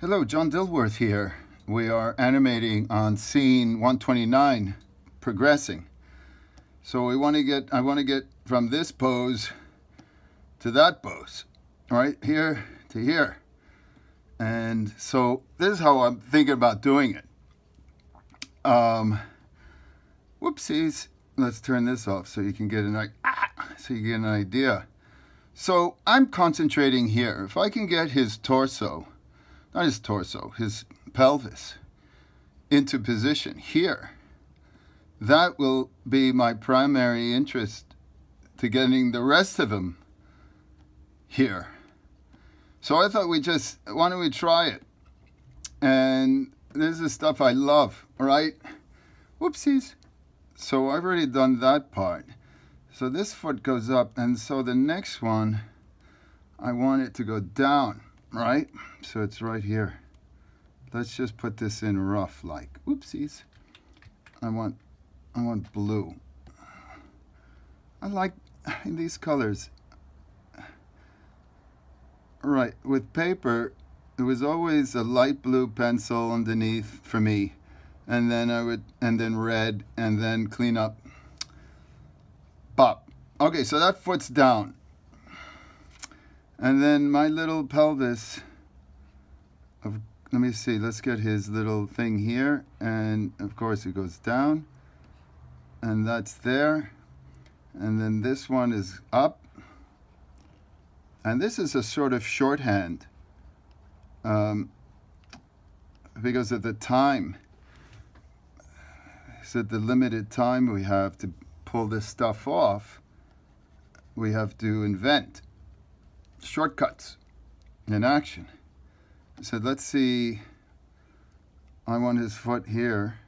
Hello, John Dilworth here. We are animating on scene 129, progressing. So we want to get, I want to get from this pose to that pose, right here to here. And so this is how I'm thinking about doing it. Um, whoopsies. Let's turn this off so you can get an, ah, so you get an idea. So I'm concentrating here. If I can get his torso, not his torso, his pelvis into position here, that will be my primary interest to getting the rest of him here. So I thought we just, why don't we try it? And this is stuff I love, all right? Whoopsies. So I've already done that part. So this foot goes up, and so the next one, I want it to go down, right? So it's right here. Let's just put this in rough, like, oopsies. I want, I want blue. I like these colors. Right, with paper, it was always a light blue pencil underneath for me. And then I would, and then red, and then clean up up. Okay, so that foot's down. And then my little pelvis, of, let me see, let's get his little thing here. And of course it goes down. And that's there. And then this one is up. And this is a sort of shorthand um, because of the time. So the limited time we have to pull this stuff off, we have to invent shortcuts in action. I said, let's see, I want his foot here.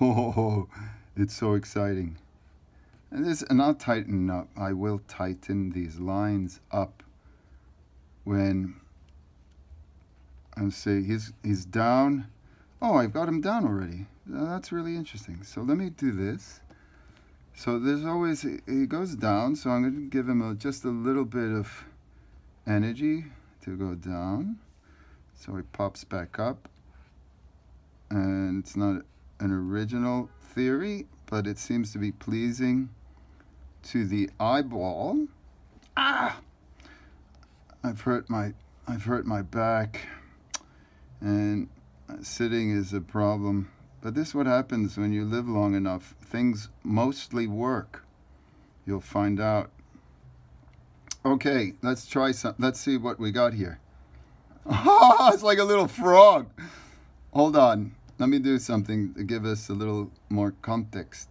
Oh, it's so exciting. And this, and I'll tighten up. I will tighten these lines up when I see he's he's down. Oh, I've got him down already. That's really interesting. So let me do this. So there's always, he goes down, so I'm going to give him a, just a little bit of energy to go down. So it pops back up. And it's not an original theory, but it seems to be pleasing to the eyeball. Ah! I've hurt my, I've hurt my back, and sitting is a problem. But this is what happens when you live long enough. Things mostly work. You'll find out. Okay, let's try some. Let's see what we got here. Oh, it's like a little frog. Hold on. Let me do something to give us a little more context.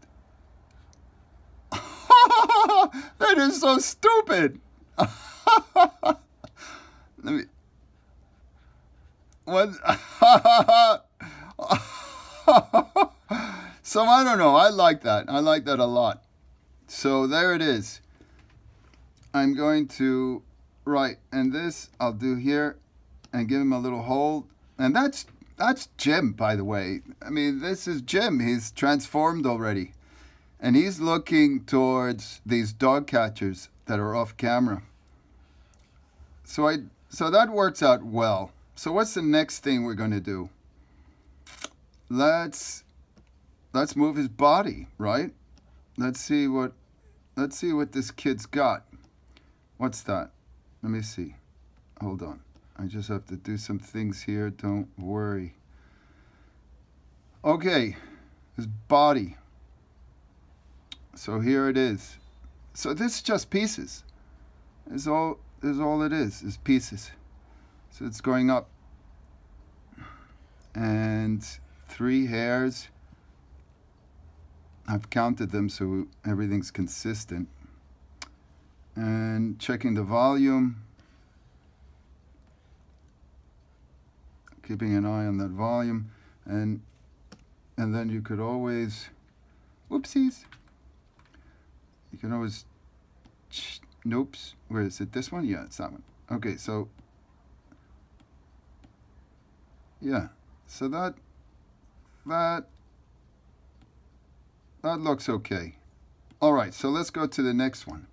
that is so stupid. Let me. What? so I don't know. I like that. I like that a lot. So there it is. I'm going to write, and this I'll do here and give him a little hold. And that's that's Jim, by the way. I mean, this is Jim. He's transformed already. And he's looking towards these dog catchers that are off camera. So I so that works out well. So what's the next thing we're going to do? let's let's move his body, right? Let's see what let's see what this kid's got. What's that? Let me see. Hold on. I just have to do some things here. Don't worry. Okay, his body. So here it is. So this is just pieces. Is all is all it is, is pieces. So it's going up. And three hairs. I've counted them so everything's consistent. And checking the volume. Keeping an eye on that volume. And, and then you could always, whoopsies. You can always, nope, Where is it? This one? Yeah, it's that one. Okay, so, yeah. So that that, that looks okay. All right, so let's go to the next one.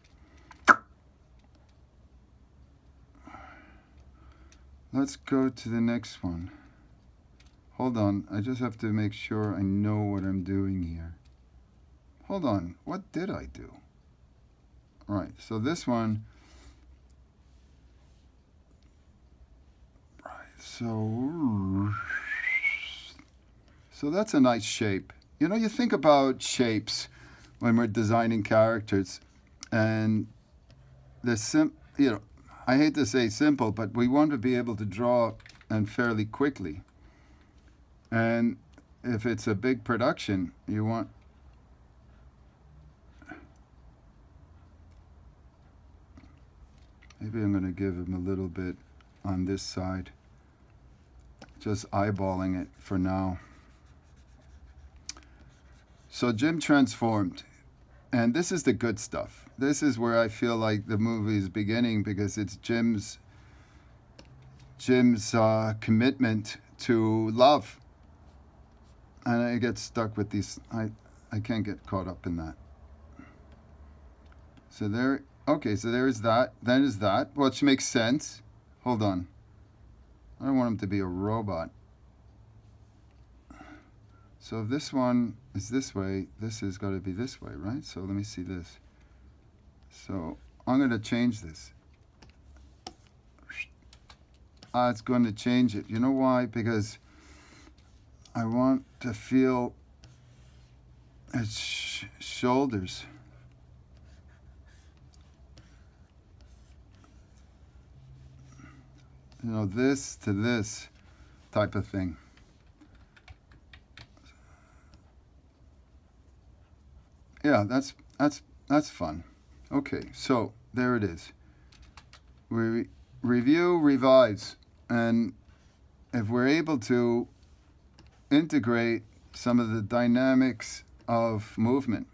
Let's go to the next one. Hold on, I just have to make sure I know what I'm doing here. Hold on, what did I do? All right, so this one, right, so, so that's a nice shape. You know, you think about shapes when we're designing characters and the sim, you know, I hate to say simple, but we want to be able to draw and fairly quickly. And if it's a big production, you want maybe I'm going to give him a little bit on this side. Just eyeballing it for now. So Jim transformed. And this is the good stuff. This is where I feel like the movie is beginning because it's Jim's Jim's uh, commitment to love. And I get stuck with these. I I can't get caught up in that. So there. Okay, so there is that. Then is that, which makes sense. Hold on. I don't want him to be a robot. So if this one is this way, this has got to be this way, right? So let me see this. So I'm going to change this. Ah, it's going to change it. You know why? Because I want to feel its sh shoulders. You know, this to this type of thing. Yeah, that's that's that's fun. Okay, so there it is. We review, revise, and if we're able to integrate some of the dynamics of movement,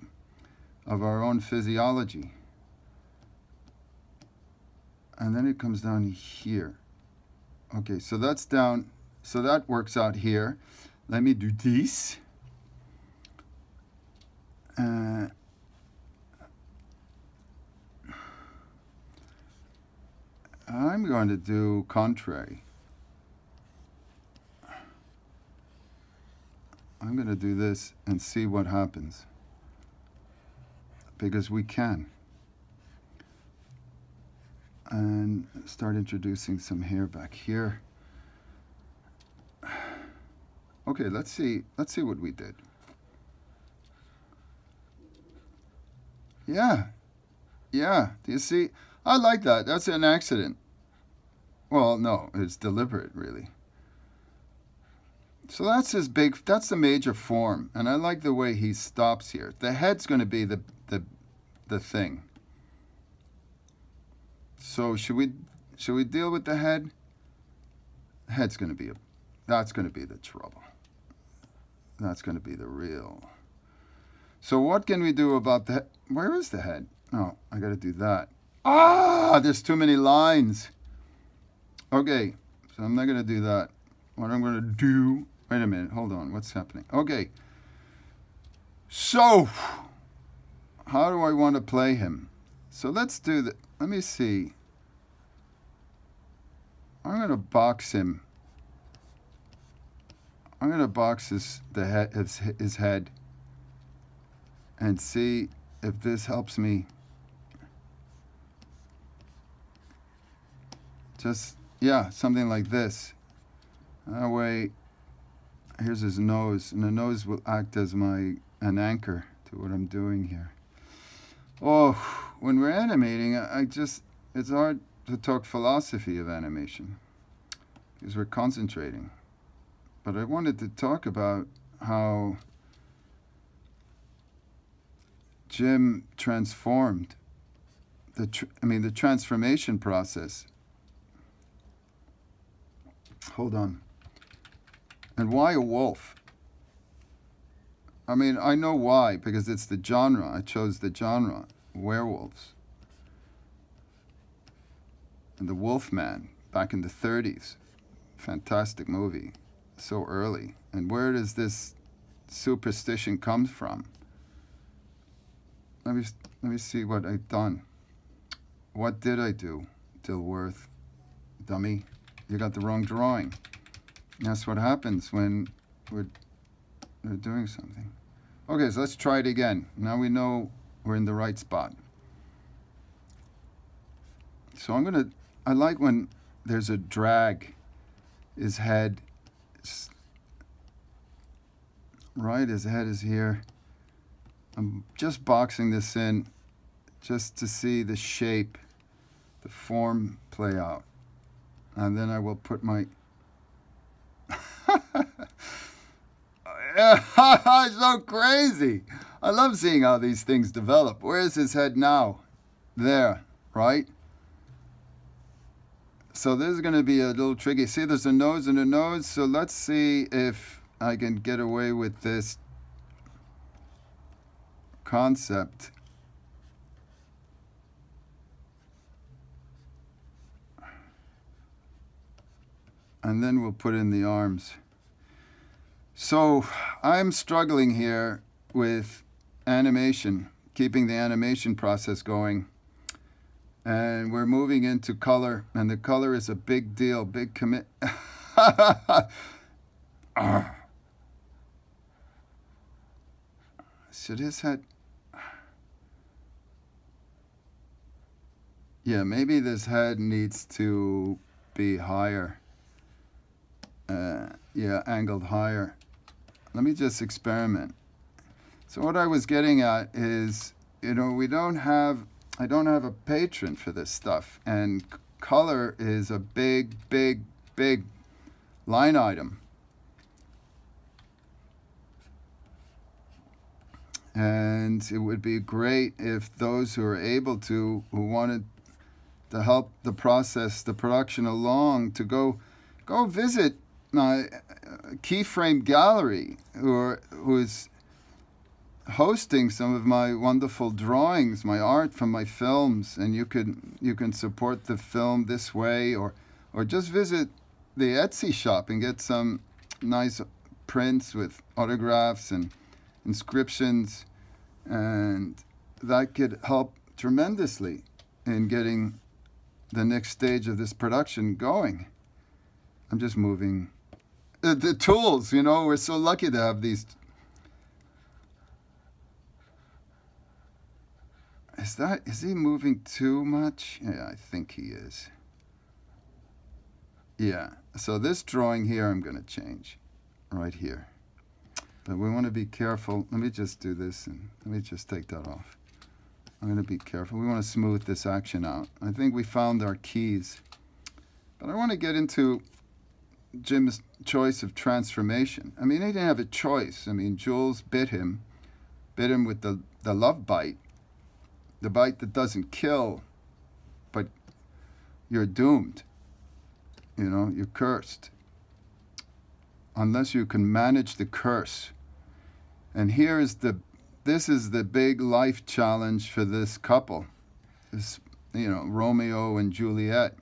of our own physiology, and then it comes down here. Okay, so that's down, so that works out here. Let me do this. Uh, I'm going to do contrary. I'm going to do this and see what happens. Because we can. And start introducing some hair back here. Okay, let's see. Let's see what we did. Yeah. Yeah. Do you see? I like that. That's an accident. Well, no, it's deliberate, really. So that's his big, that's the major form. And I like the way he stops here. The head's going to be the, the, the thing. So should we, should we deal with the head? The head's going to be, a, that's going to be the trouble. That's going to be the real. So what can we do about the, where is the head? Oh, I got to do that. Ah, there's too many lines. Okay, so I'm not going to do that. What I'm going to do, wait a minute, hold on, what's happening? Okay, so how do I want to play him? So let's do that. Let me see. I'm going to box him. I'm going to box his, the head, his, his head and see if this helps me. Just, yeah, something like this. That way, here's his nose, and the nose will act as my an anchor to what I'm doing here. Oh, when we're animating, I just, it's hard to talk philosophy of animation because we're concentrating. But I wanted to talk about how Jim transformed the tr I mean the transformation process. Hold on. And why a wolf? I mean, I know why because it's the genre. I chose the genre, werewolves. And the Wolfman back in the 30s. Fantastic movie. So early. And where does this superstition come from? Let me let me see what I've done. What did I do, Dilworth? Dummy. you got the wrong drawing. That's what happens when we're, we're doing something. Okay, so let's try it again. Now we know we're in the right spot. So I'm gonna, I like when there's a drag, his head, right, his head is here. I'm just boxing this in just to see the shape, the form play out. And then I will put my so crazy. I love seeing how these things develop. Where is his head now? There, right? So this is going to be a little tricky. See, there's a nose and a nose. So let's see if I can get away with this concept. And then we'll put in the arms. So I'm struggling here with animation, keeping the animation process going. And we're moving into color, and the color is a big deal, big commit. Ah. Should his head... Yeah, maybe this head needs to be higher. Uh, yeah, angled higher let me just experiment. So what I was getting at is, you know, we don't have, I don't have a patron for this stuff. And color is a big, big, big line item. And it would be great if those who are able to, who wanted to help the process, the production along, to go, go visit my uh, keyframe gallery who are, who is hosting some of my wonderful drawings, my art from my films, and you can you can support the film this way, or or just visit the Etsy shop and get some nice prints with autographs and inscriptions, and that could help tremendously in getting the next stage of this production going. I'm just moving uh, the, the tools, you know, we're so lucky to have these. Is that, is he moving too much? Yeah, I think he is. Yeah, so this drawing here I'm going to change right here. But we want to be careful. Let me just do this and let me just take that off. I'm going to be careful. We want to smooth this action out. I think we found our keys. But I want to get into Jim's choice of transformation. I mean, he didn't have a choice. I mean, Jules bit him, bit him with the, the love bite, the bite that doesn't kill, but you're doomed. You know, you're cursed. Unless you can manage the curse. And here is the, this is the big life challenge for this couple. This, you know, Romeo and Juliet.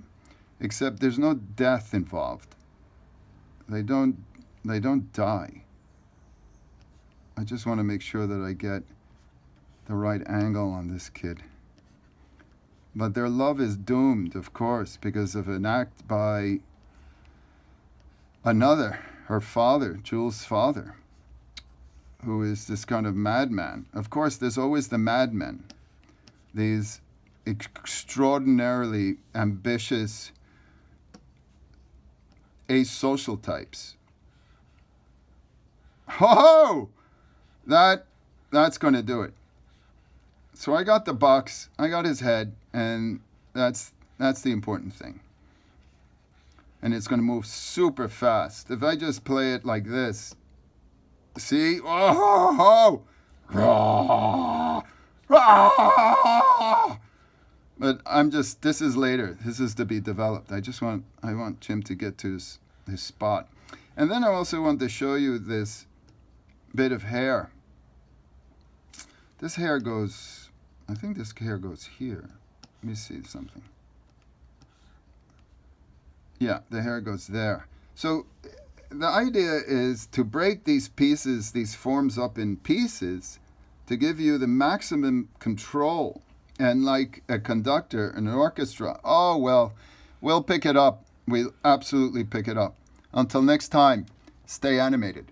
Except there's no death involved they don't they don't die. I just want to make sure that I get the right angle on this kid. But their love is doomed, of course, because of an act by another, her father, Jules' father, who is this kind of madman. Of course, there's always the madmen, these extraordinarily ambitious, asocial types. Ho That, that's going to do it. So I got the box, I got his head, and that's, that's the important thing. And it's going to move super fast. If I just play it like this, see? Oh, oh, oh. Ah. But I'm just, this is later. This is to be developed. I just want, I want Jim to get to his, his spot. And then I also want to show you this bit of hair. This hair goes, I think this hair goes here. Let me see something. Yeah, the hair goes there. So the idea is to break these pieces, these forms up in pieces, to give you the maximum control and like a conductor in an orchestra, oh, well, we'll pick it up. We'll absolutely pick it up. Until next time, stay animated.